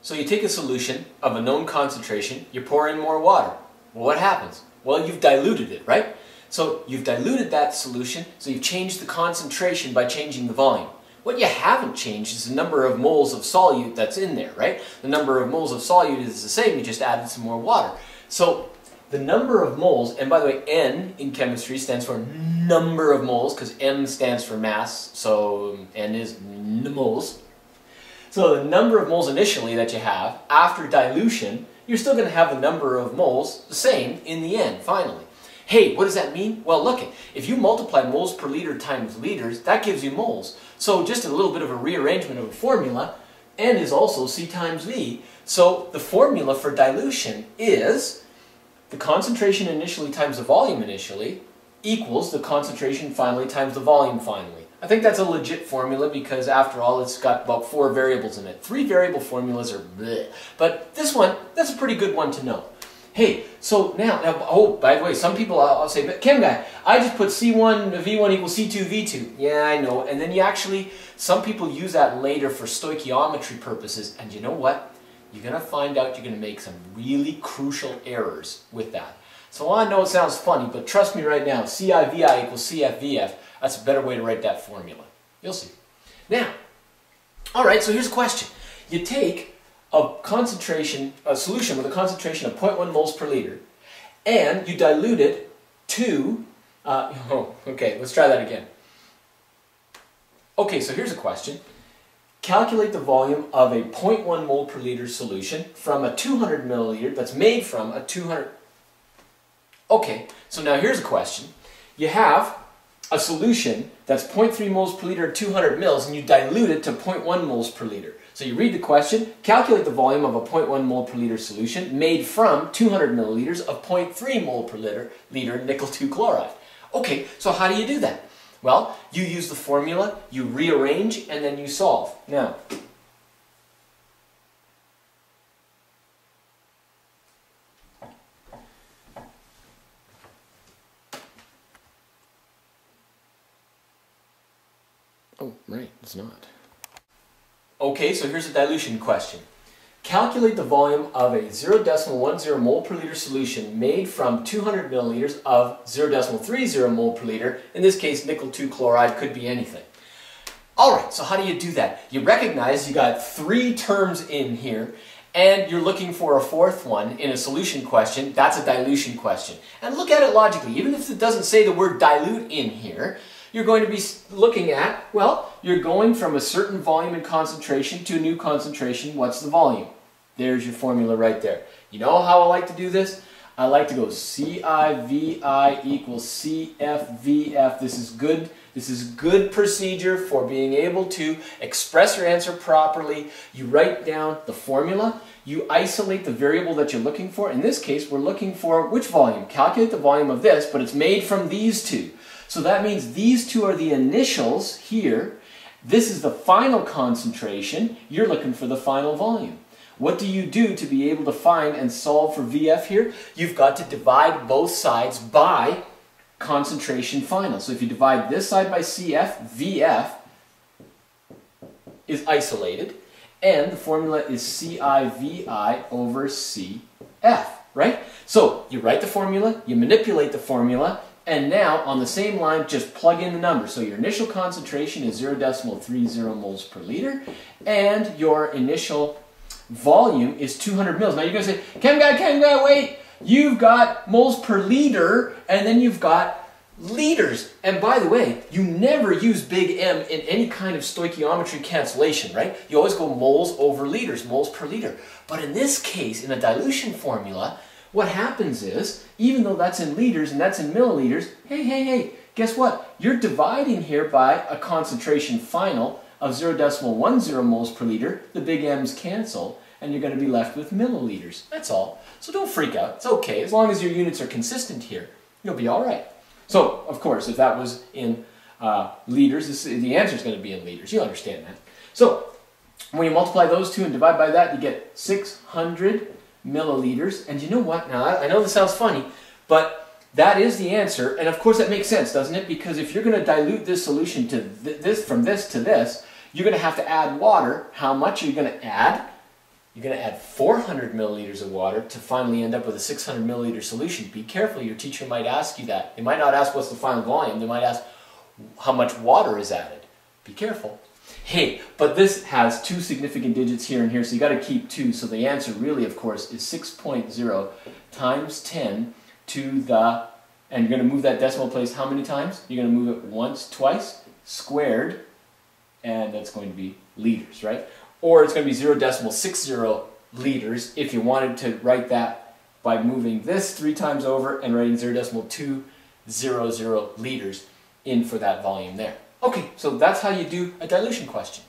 So you take a solution of a known concentration, you pour in more water. Well, what happens? Well, you've diluted it, right? So you've diluted that solution, so you've changed the concentration by changing the volume. What you haven't changed is the number of moles of solute that's in there, right? The number of moles of solute is the same, you just added some more water. So the number of moles, and by the way, N in chemistry stands for number of moles, because M stands for mass, so N is moles. So the number of moles initially that you have, after dilution, you're still going to have the number of moles the same in the end, finally. Hey, what does that mean? Well, look, if you multiply moles per liter times liters, that gives you moles. So just a little bit of a rearrangement of a formula, N is also C times V. So the formula for dilution is the concentration initially times the volume initially equals the concentration finally times the volume finally. I think that's a legit formula because after all it's got about four variables in it. Three variable formulas are bleh. But this one, that's a pretty good one to know. Hey, so now, now, oh, by the way, some people, I'll, I'll say, but Chemguy, I just put C1, V1 equals C2, V2. Yeah, I know. And then you actually, some people use that later for stoichiometry purposes. And you know what? You're going to find out you're going to make some really crucial errors with that. So I know it sounds funny, but trust me right now, CIVI equals CFVF. That's a better way to write that formula. You'll see. Now, all right, so here's a question. You take a concentration, a solution with a concentration of 0.1 moles per liter, and you dilute it to, uh, oh, okay, let's try that again. Okay, so here's a question. Calculate the volume of a 0.1 mole per liter solution from a 200 milliliter that's made from a 200... Okay, so now here's a question. You have a solution that's 0.3 moles per liter at 200 mils and you dilute it to 0.1 moles per liter. So you read the question, calculate the volume of a 0.1 mole per liter solution made from 200 milliliters of 0.3 mole per liter, liter nickel 2 chloride. Okay, so how do you do that? Well, you use the formula, you rearrange, and then you solve. Now, Oh, right, it's not. Okay, so here's a dilution question. Calculate the volume of a 0.10 mole per liter solution made from 200 milliliters of 0.30 mole per liter. In this case, nickel 2 chloride could be anything. Alright, so how do you do that? You recognize you got three terms in here and you're looking for a fourth one in a solution question, that's a dilution question. And look at it logically, even if it doesn't say the word dilute in here, you're going to be looking at, well, you're going from a certain volume and concentration to a new concentration. What's the volume? There's your formula right there. You know how I like to do this? I like to go CIVI equals CFVF. This is good. This is good procedure for being able to express your answer properly. You write down the formula. You isolate the variable that you're looking for. In this case, we're looking for which volume? Calculate the volume of this, but it's made from these two. So that means these two are the initials here. This is the final concentration. You're looking for the final volume. What do you do to be able to find and solve for VF here? You've got to divide both sides by concentration final. So if you divide this side by CF, VF is isolated, and the formula is CIVI over CF, right? So you write the formula, you manipulate the formula, and now, on the same line, just plug in the number. So your initial concentration is 0 0.30 moles per liter, and your initial volume is 200 mils. Now you're going to say, Chemguy, Chem guy, wait! You've got moles per liter, and then you've got liters. And by the way, you never use big M in any kind of stoichiometry cancellation, right? You always go moles over liters, moles per liter. But in this case, in a dilution formula, what happens is, even though that's in liters and that's in milliliters, hey, hey, hey, guess what? You're dividing here by a concentration final of 0.10 moles per liter. The big M's cancel, and you're going to be left with milliliters. That's all. So don't freak out. It's okay. As long as your units are consistent here, you'll be all right. So, of course, if that was in uh, liters, this, the answer is going to be in liters. You understand that. So, when you multiply those two and divide by that, you get 600 milliliters. And you know what? Now, I know this sounds funny, but that is the answer. And of course, that makes sense, doesn't it? Because if you're going to dilute this solution to th this from this to this, you're going to have to add water. How much are you going to add? you're going to add 400 milliliters of water to finally end up with a 600 milliliter solution. Be careful, your teacher might ask you that. They might not ask what's the final volume, they might ask how much water is added. Be careful. Hey, but this has two significant digits here and here, so you got to keep two. So the answer really, of course, is 6.0 times 10 to the, and you're going to move that decimal place how many times? You're going to move it once, twice, squared, and that's going to be liters, right? Or it's going to be 0 decimal 60 liters if you wanted to write that by moving this three times over and writing 0 decimal 200 liters in for that volume there. Okay, so that's how you do a dilution question.